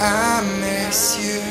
I miss you.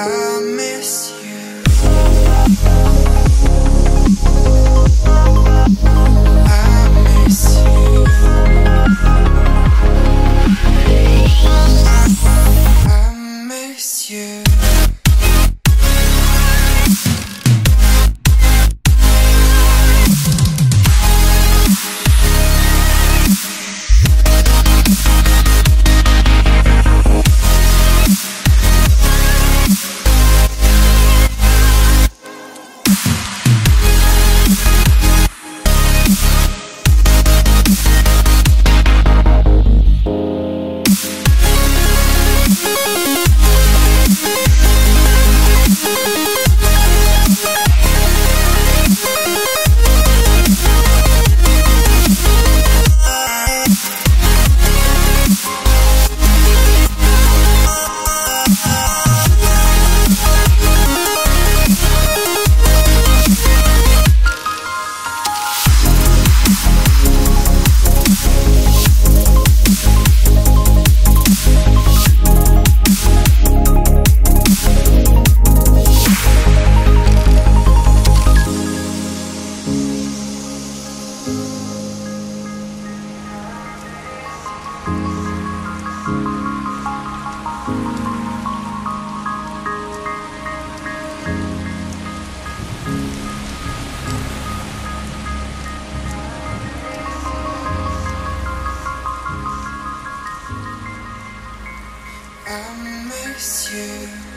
I miss you. I miss you